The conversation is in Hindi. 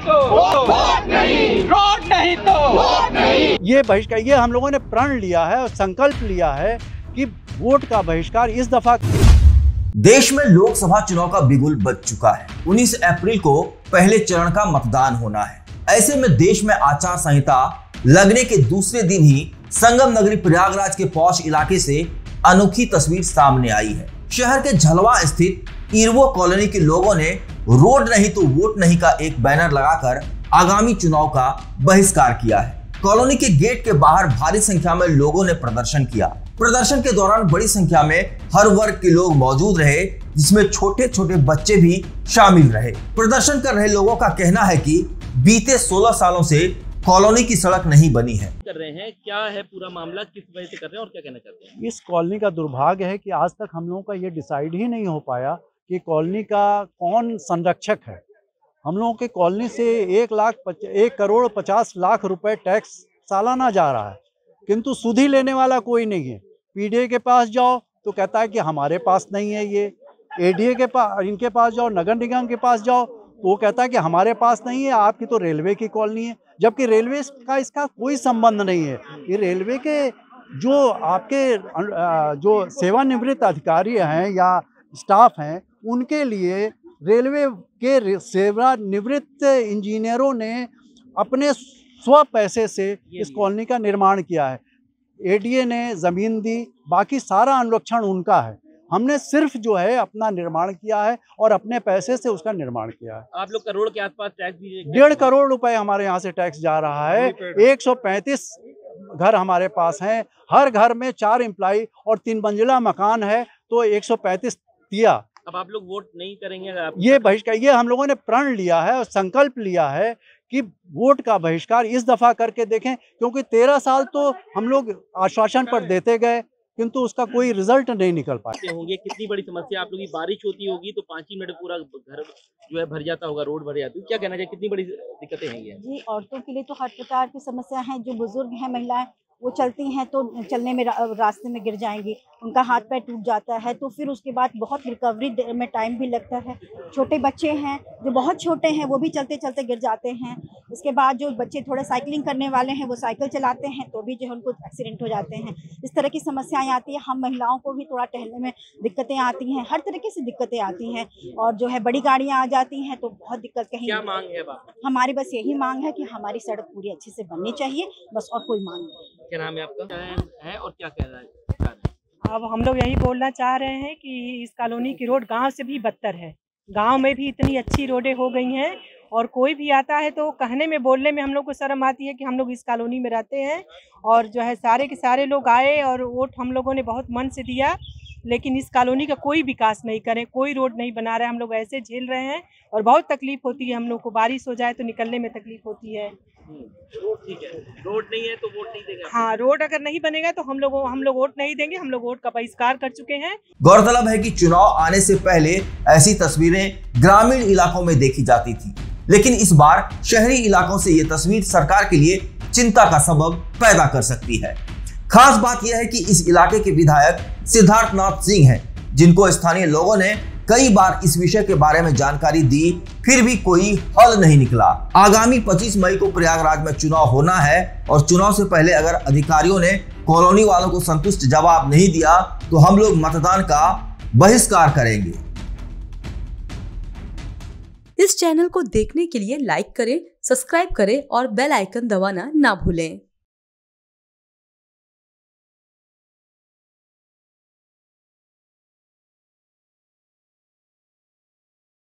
तो। वोट नहीं। रोड नहीं तो। वोट नहीं। ये बहिष्कार ये हम लोगों ने प्रण लिया है और संकल्प लिया है कि वोट का बहिष्कार इस दफ़ा देश में लोकसभा चुनाव का बिगुल बज चुका है। 19 अप्रैल को पहले चरण का मतदान होना है। ऐसे में देश में आचार संहिता लगने के दूसरे दिन ही संगम नगरी प्रयागराज के पौष इलाके से अनोखी तस्वीर सामने आई है। शहर के झलवा स्थित इरवो कॉलोनी के लोगों ने रोड नहीं तो वोट नहीं का एक बैनर लगाकर आगामी चुनाव का बहिष्कार किया है। कॉलोनी के गेट के बाहर भारी संख्या में लोगों ने प्रदर्शन किया। प्रदर्शन के दौरान बड़ी संख्या में हर वर्ग के लोग मौजूद रहे जिसमें छोटे छोटे बच्चे भी शामिल रहे। प्रदर्शन कर रहे लोगों का कहना है कि बीते 16 सालों से कॉलोनी की सड़क नहीं बनी है। कर रहे हैं क्या है पूरा मामला किस वजह से कर रहे हैं और क्या कहना चाहते हैं? इस कॉलोनी का दुर्भाग्य है कि आज तक हम लोगों का ये डिसाइड ही नहीं हो पाया कि कॉलोनी का कौन संरक्षक है? हम लोगों के कॉलोनी से एक लाख पच, एक करोड़ पचास लाख रुपए टैक्स सालाना जा रहा है। किंतु सुधी लेने वाला कोई नहीं है। पीडीए के पास जाओ तो कहता है कि हमारे पास नहीं है ये। एडीए के पास इनके पास जाओ नगर निगम के पास जाओ तो वो कहता है कि हमारे पास नहीं है आपकी तो रेलवे की कॉलोनी है। जबकि रेलवे का इसका कोई संबंध नहीं है। ये रेलवे के जो आपके जो सेवानिवृत्त अधिकारी हैं या स्टाफ हैं उनके लिए रेलवे के सेवानिवृत्त इंजीनियरों ने अपने स्व पैसे से इस कॉलोनी का निर्माण किया है। एडीए ने ज़मीन दी बाकी सारा अनुरक्षण उनका है। हमने सिर्फ़ जो है अपना निर्माण किया है और अपने पैसे से उसका निर्माण किया है। आप लोग करोड़ के आसपास टैक्स भी डेढ़ करोड़ रुपए हमारे यहाँ से टैक्स जा रहा है। 135 घर हमारे पास हैं। हर घर में चार एम्प्लाई और तीन मंजिला मकान है तो 135 दिया अब आप लोग वोट नहीं करेंगे अगर आप ये बहिष्कार ये हम लोगों ने प्रण लिया है और संकल्प लिया है कि वोट का बहिष्कार इस दफ़ा करके देखें क्योंकि तेरह साल तो हम लोग आश्वासन पर देते गए किंतु उसका कोई रिज़ल्ट नहीं निकल पाया। होंगे कितनी बड़ी समस्या आप लोग की बारिश होती होगी तो पाँच ही मिनट पूरा घर जो है भर जाता होगा रोड भर जाती होगी। क्या कहना चाहिए कितनी बड़ी दिक्कतें हैं ये? जी औरतों के लिए तो हर प्रकार की समस्या है जो बुज़ुर्ग हैं महिलाएँ वो चलती हैं तो चलने में रा, रास्ते में गिर जाएँगी। उनका हाथ पैर टूट जाता है। तो फिर उसके बाद बहुत रिकवरी में टाइम भी लगता है। छोटे बच्चे हैं जो बहुत छोटे हैं वो भी चलते चलते गिर जाते हैं। इसके बाद जो बच्चे थोड़े साइकिलिंग करने वाले हैं वो साइकिल चलाते हैं तो भी जो है उनको एक्सीडेंट हो जाते हैं। इस तरह की समस्याएँ आती हैं। हम महिलाओं को भी थोड़ा टहलने में दिक्कतें आती हैं। हर तरीके से दिक्कतें आती हैं। और जो है बड़ी गाड़ियाँ आ जाती हैं तो बहुत दिक्कत कहीं मांग है हमारी बस यही मांग है कि हमारी सड़क पूरी अच्छे से बननी चाहिए। बस और कोई मांग नहीं। क्या नाम है आपका? है और क्या कह रहा है? अब हम लोग यही बोलना चाह रहे हैं कि इस कॉलोनी की रोड गाँव से भी बदतर है। गाँव में भी इतनी अच्छी रोडें हो गई हैं और कोई भी आता है तो कहने में बोलने में हम लोग को शर्म आती है कि हम लोग इस कॉलोनी में रहते हैं और जो है सारे के सारे लोग आए और वोट हम लोगों ने बहुत मन से दिया लेकिन इस कॉलोनी का कोई विकास नहीं करें कोई रोड नहीं बना रहे हम लोग ऐसे झेल रहे हैं और बहुत तकलीफ़ होती है हम लोग को। बारिश हो जाए तो निकलने में तकलीफ़ होती है। रोड ठीक है। रोड नहीं है तो वोट नहीं देंगे। हाँ रोड अगर नहीं बनेगा तो हम लोग हम लोग वोट नहीं देंगे हम लोग वोट का बहिष्कार कर चुके हैं। गौरतलब है कि चुनाव आने से पहले ऐसी तस्वीरें ग्रामीण इलाकों में देखी जाती थी। लेकिन इस बार शहरी इलाकों से ये तस्वीर सरकार के लिए चिंता का सबब पैदा कर सकती है। खास बात यह है कि इस इलाके के विधायक सिद्धार्थनाथ सिंह हैं जिनको स्थानीय लोगों ने कई बार इस विषय के बारे में जानकारी दी, फिर भी कोई हल नहीं निकला। आगामी 25 मई को प्रयागराज में चुनाव होना है और चुनाव से पहले अगर अधिकारियों ने कॉलोनी वालों को संतुष्ट जवाब नहीं दिया तो हम लोग मतदान का बहिष्कार करेंगे। इस चैनल को देखने के लिए लाइक करें, सब्सक्राइब करें और बेल आइकन दबाना ना भूलें।